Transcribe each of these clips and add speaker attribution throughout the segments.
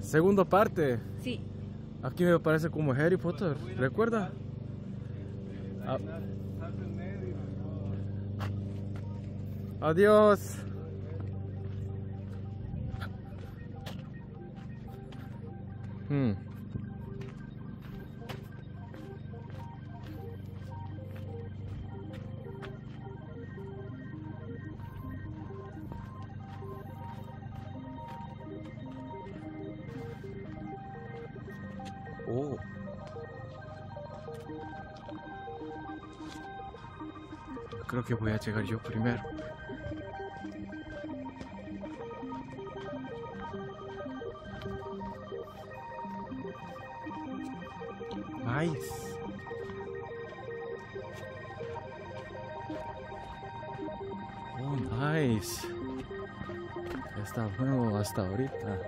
Speaker 1: Segunda parte.
Speaker 2: Sí.
Speaker 1: Aquí me parece como Harry Potter. ¿Recuerda? Ah. Adiós. Hmm. Creo que voy a llegar yo primero. Nice. Oh, nice. Está bueno hasta ahorita.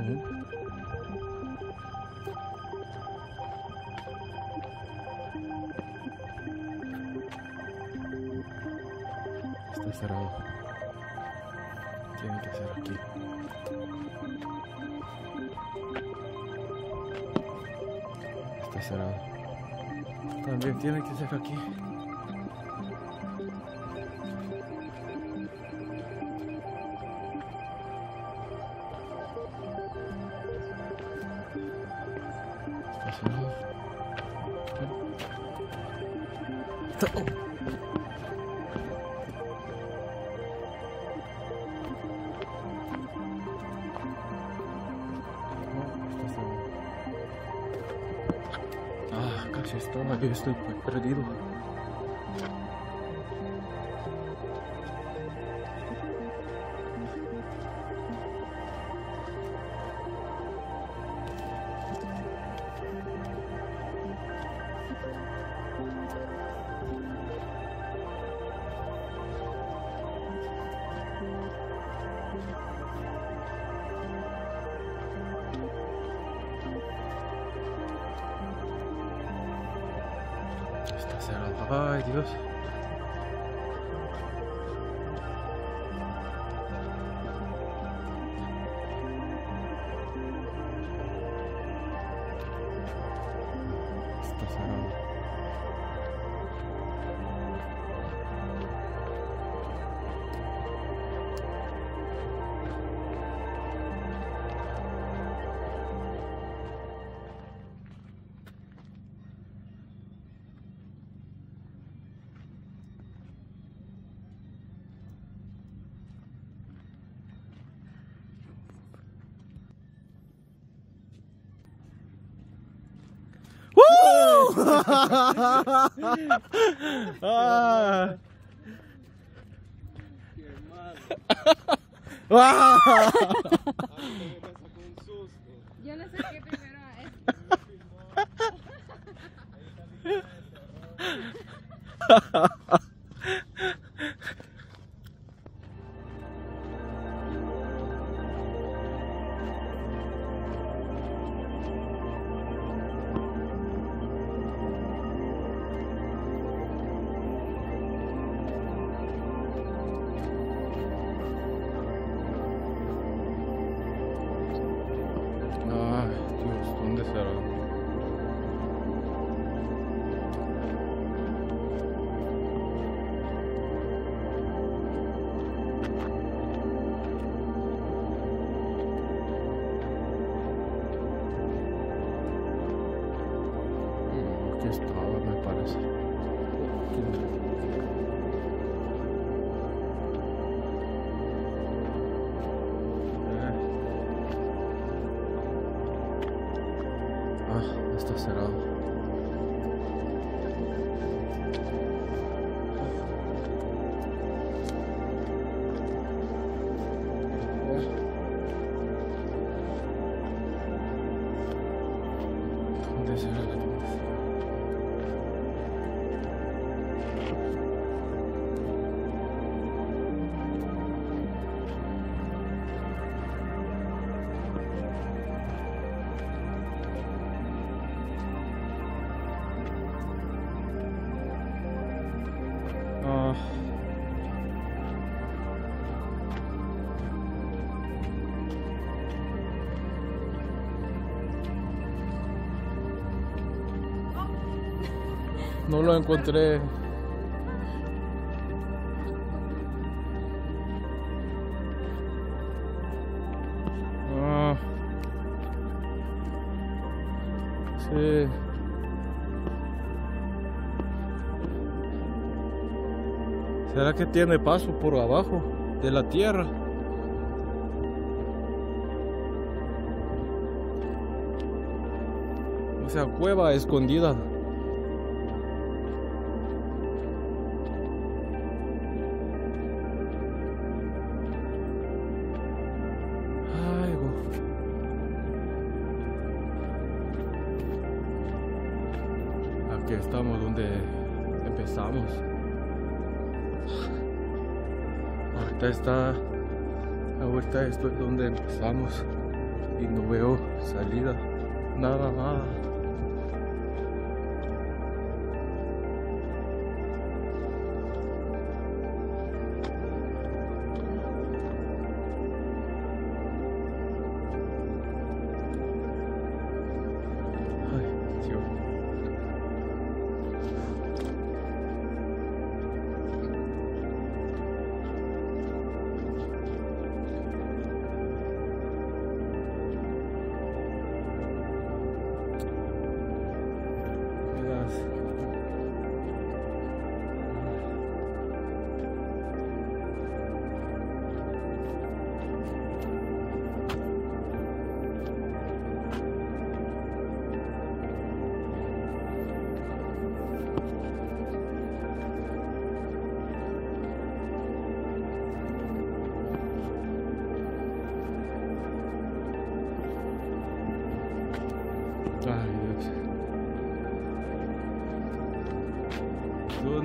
Speaker 1: Está cerrado. Tiene que ser aquí. Está cerrado. También tiene que ser aquí. Está cerrado. Está- oh. No, está cerrado. Ah, casi estaba, yo Ah. Ah.
Speaker 2: Yo no sé qué primero es.
Speaker 1: Ay, No lo encontré. Ah. ¿Será que tiene paso por abajo de la tierra? O sea, cueva escondida.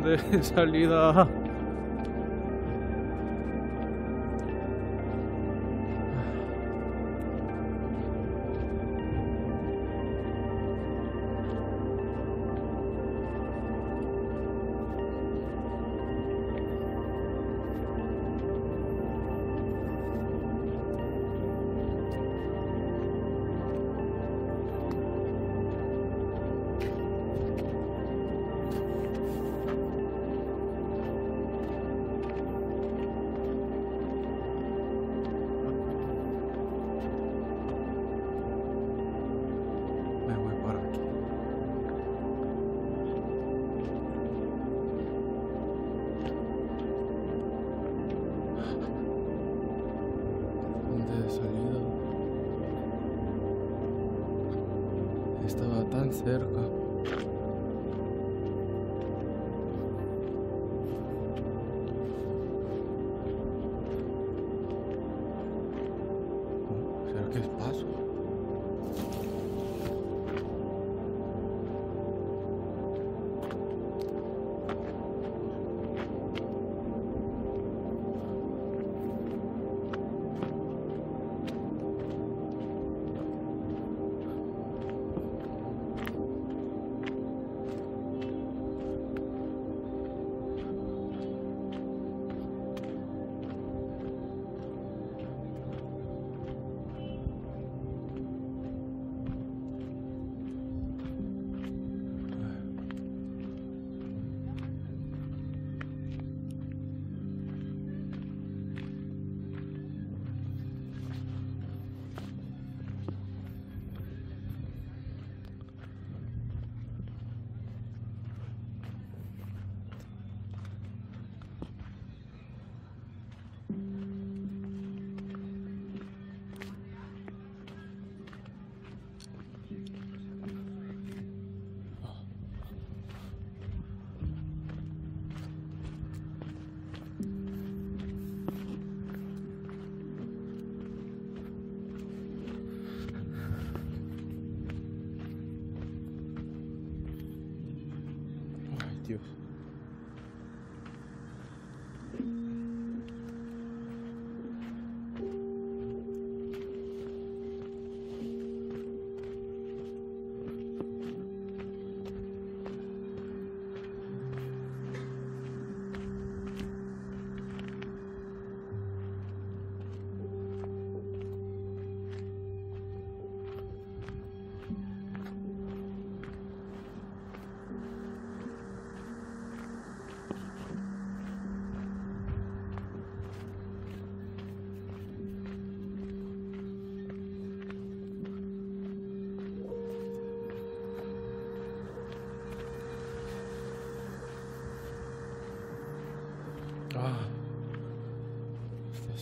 Speaker 1: Dios. ¿Dónde es salida? Estaba tan cerca.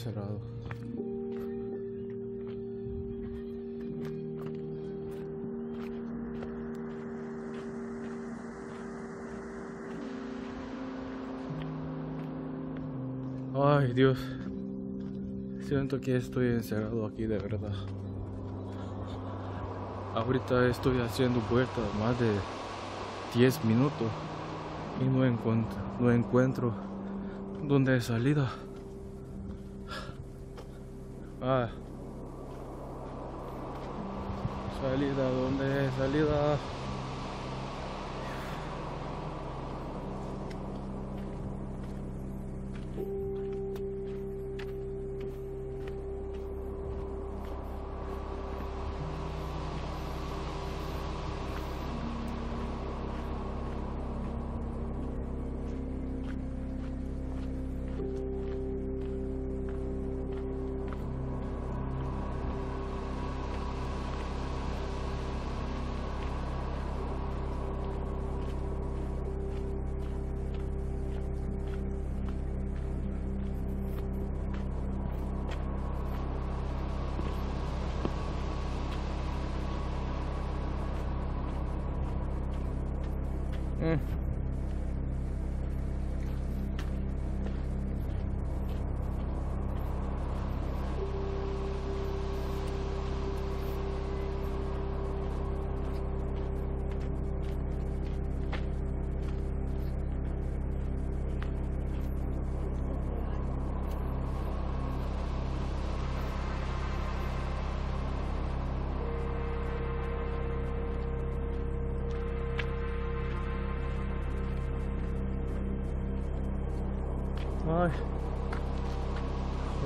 Speaker 1: Cerrado. Ay, Dios. Siento que estoy encerrado aquí de verdad. Ahorita estoy haciendo vueltas más de 10 minutos y no encuentro, no encuentro dónde es salida. Ah. Salida, ¿dónde es salida?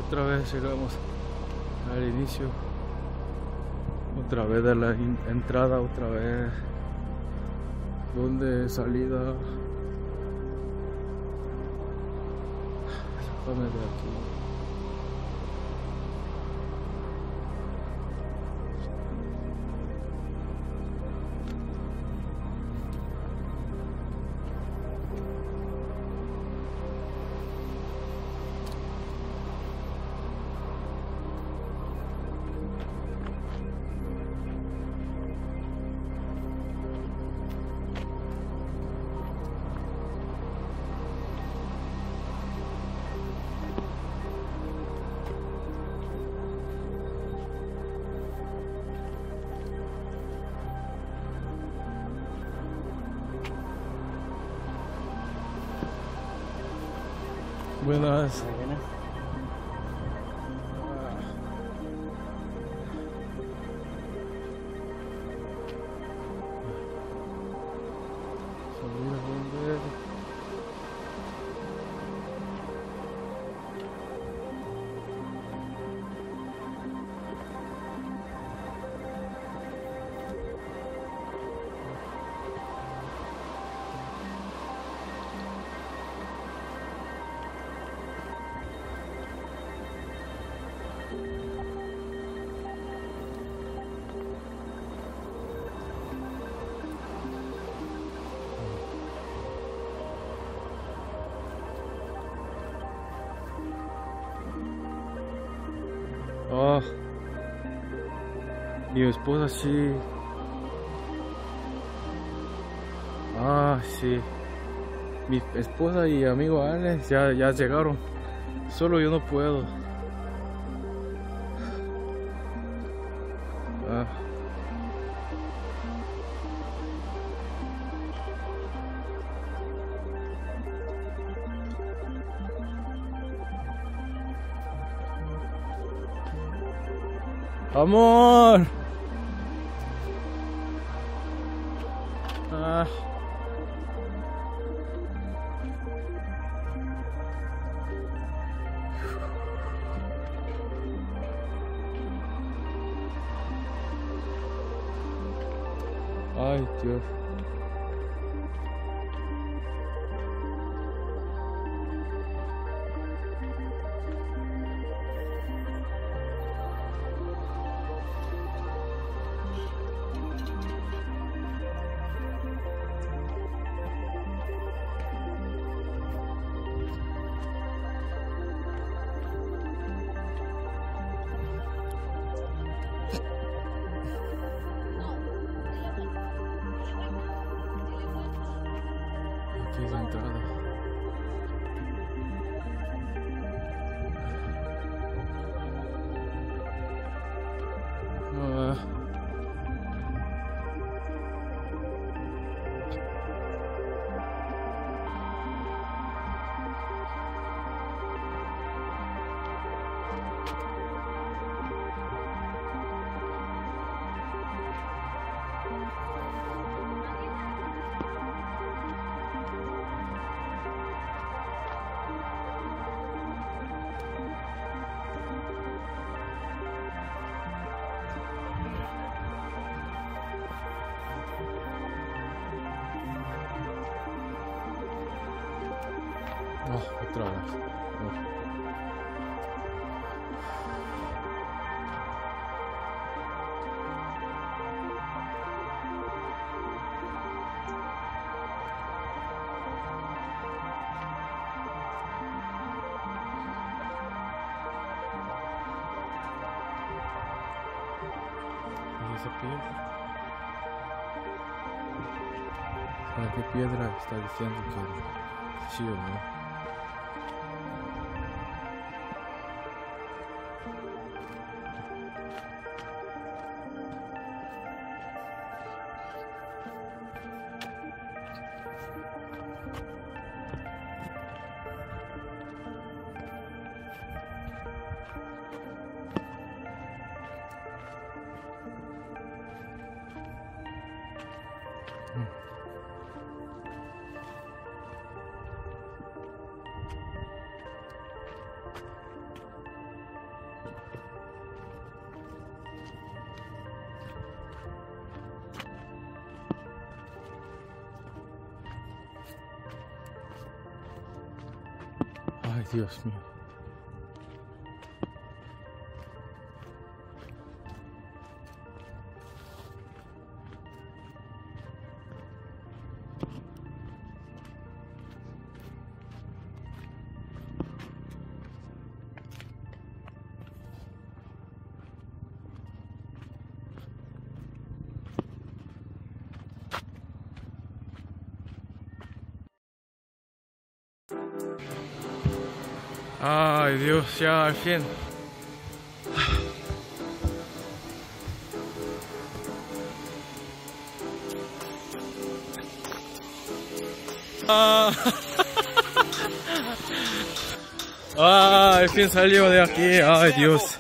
Speaker 1: Otra vez llegamos al inicio. Otra vez de la entrada, otra vez. ¿Dónde es salida? Sácame de aquí. Buenas. Salida, mi esposa sí. Ah, sí. Mi esposa y amigo Alex ya, ya llegaron. Solo yo no puedo. Ah. Amor. Ah. Ay, Dios. Aquí es la Oh, otra vez. Oh. ¿Y esa piedra? ¿Para qué piedra está diciendo que sí o Dios mío. Ay, Dios, ya al fin. Ah. ah, al fin salió de aquí. Ay, Dios.